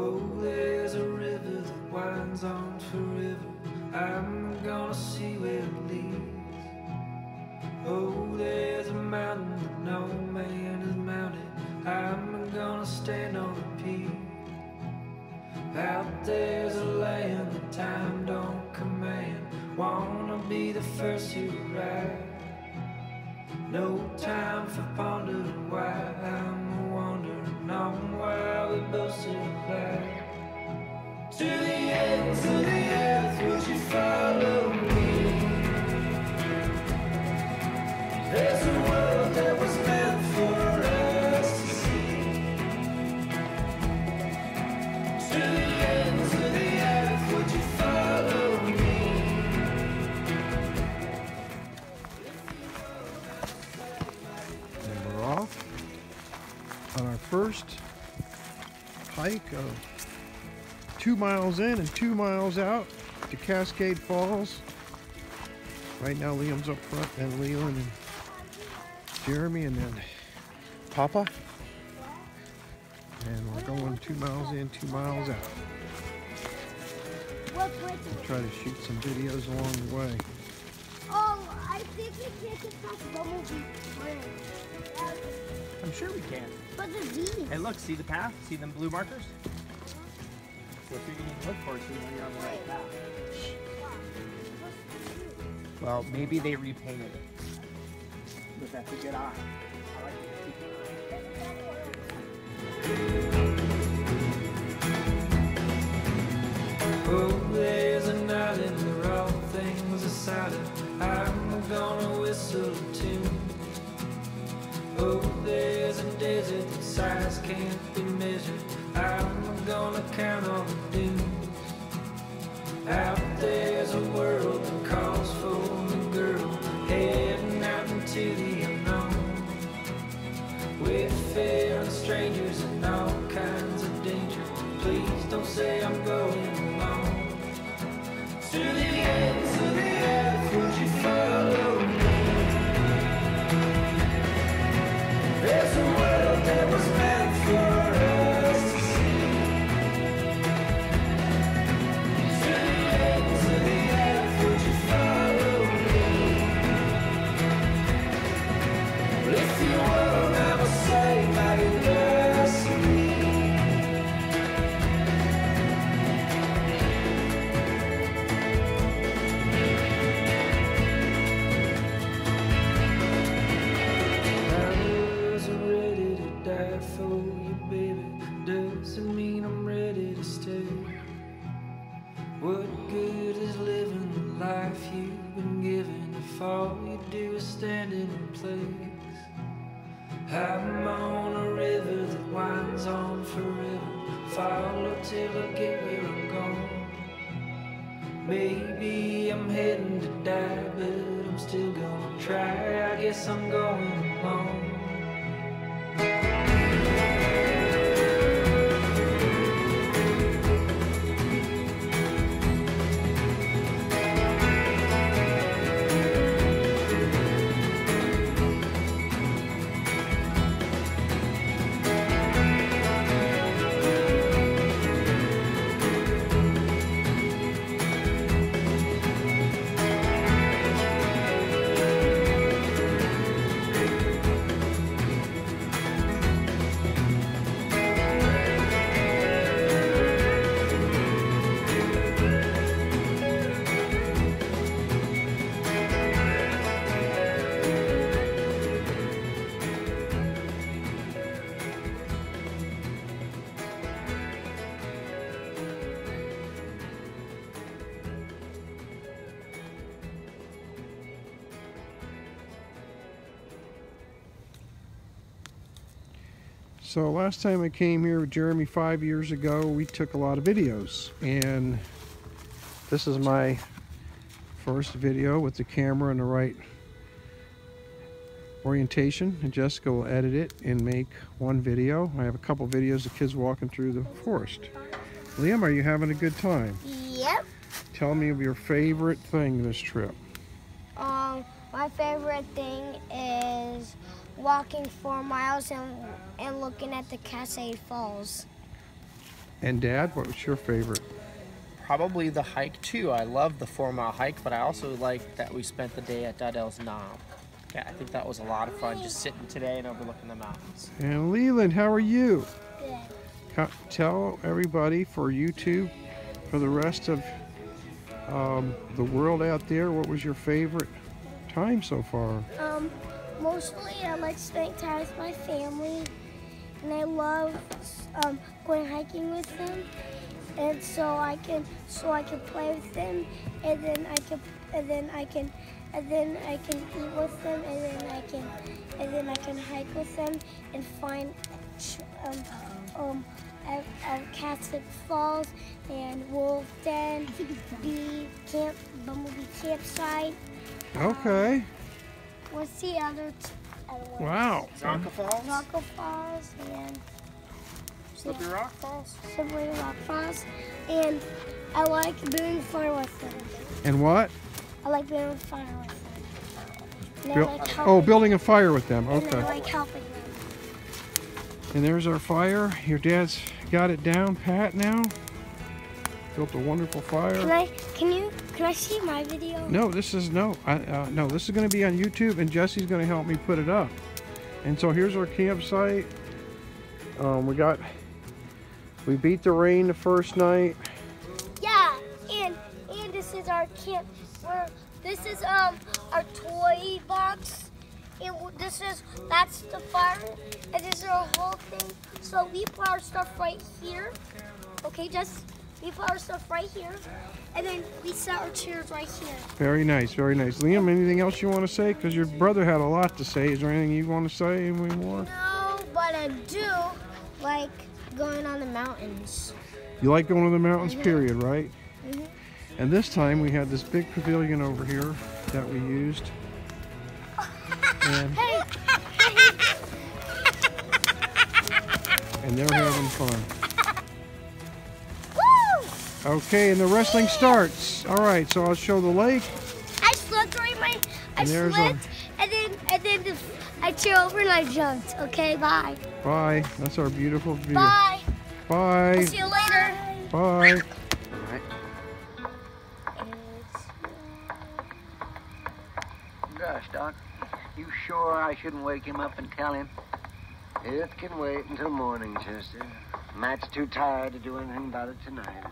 Oh, there's a river that winds on forever. I'm gonna see where it leads. Oh, there's a mountain that no man has mounted. I'm gonna stand on the peak. Out there's a land that time don't command. Wanna be the first to arrive. No time for pondering why I'm first hike of two miles in and two miles out to Cascade Falls. Right now Liam's up front, then Leland and Jeremy and then Papa. And we're going two miles in, two miles out. We'll try to shoot some videos along the way. I think we can't get Bumblebee. I'm sure we can. But the V. Hey, look, see the path? See them blue markers? What you're going to look for so you know you're on the right path. Well, maybe they repainted it. But that's a good eye. Can't be measured. I'm gonna count on the dunes. Out there's a world that calls for a girl, heading out into the unknown. With fear and strangers and all kinds of danger. Please don't say I'm going alone. To the What good is living the life you've been given if all you do is stand in place? I'm on a river that winds on forever. Follow till I get where I'm going. Maybe I'm heading to die, but I'm still gonna try. I guess I'm going alone. So last time I came here with Jeremy five years ago, we took a lot of videos. And this is my first video with the camera in the right orientation. And Jessica will edit it and make one video. I have a couple videos of kids walking through the forest. Liam, are you having a good time? Yep. Tell me of your favorite thing this trip. Um, my favorite thing is walking four miles and, and looking at the Cascade Falls. And Dad, what was your favorite? Probably the hike too. I love the four mile hike, but I also like that we spent the day at Dowdell's Knob. Yeah, I think that was a lot of fun just sitting today and overlooking the mountains. And Leland, how are you? Good. Co- Tell everybody for YouTube, for the rest of um, the world out there, what was your favorite time so far? Um, mostly I like spending time with my family, and I love um, going hiking with them, and so I can so I can play with them, and then I can and then I can and then I can eat with them, and then I can and then I can hike with them and find um um. At, at Catskill Falls and Wolf Den, Bee Camp, Bumblebee Campsite. Okay. What's the other? T- other one? Wow. Csonka Falls? Rock Falls and Slippery Rock Falls? Slippery Rock Falls, and I like building fire with them. And what? I like building fire with them. And I Buil- like oh, building a fire with them. And I Okay. like helping them. And there's our fire. Your dad's got it down pat now. Built a wonderful Can fire. I? Can you? Can I see my video? No, this is no. I, uh, no, this is going to be on YouTube, and Jesse's going to help me put it up. And so here's our campsite. Um, we got. We beat the rain the first night. Yeah, and and this is our camp. Where this is um our toy box, It, this is that's the fire, and this is our whole thing. So we put our stuff right here. Okay, just we put our stuff right here, and then we set our chairs right here. Very nice, very nice. Liam, anything else you want to say? Because your brother had a lot to say. Is there anything you want to say any more? No, but I do like going on the mountains. You like going to the mountains, period, right? Mhm. And this time we had this big pavilion over here that we used. And, Hey, and they're having fun. Woo! Okay, and the wrestling starts. All right, so I'll show the lake. I slipped right my. I And there's slipped, and then and then the, I cheer over and I jumped. Okay, bye. Bye. That's our beautiful view. Bye. Bye. See you later. Bye. Gosh, Doc, you sure I shouldn't wake him up and tell him? It can wait until morning, Chester. Matt's too tired to do anything about it tonight.